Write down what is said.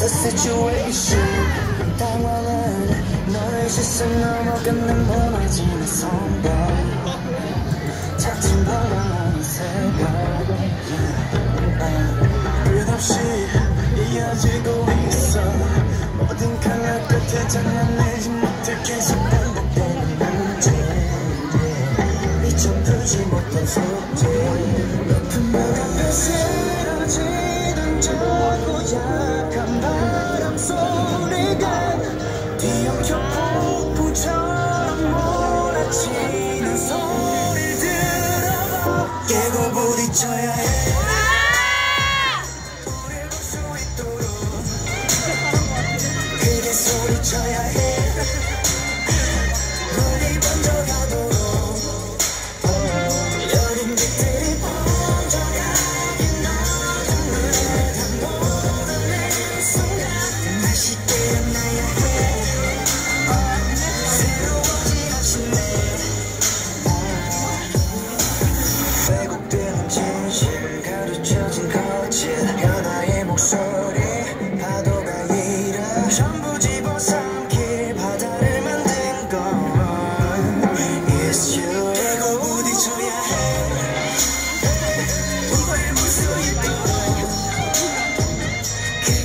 the situation. 당황한 너의 시선 넘어가는 무너지는 손발 차츰 벌어가는 새벽. 끝없이 이어지고 있어. 모든 칼날 끝에 장난내지 못해 계속 반복되는 문제. 미처 풀지 못한 숙제 높은 벽 앞에 쓰러지던 저 고약 깨고 부딪혀야 해. 있도록 크게 소리쳐야 해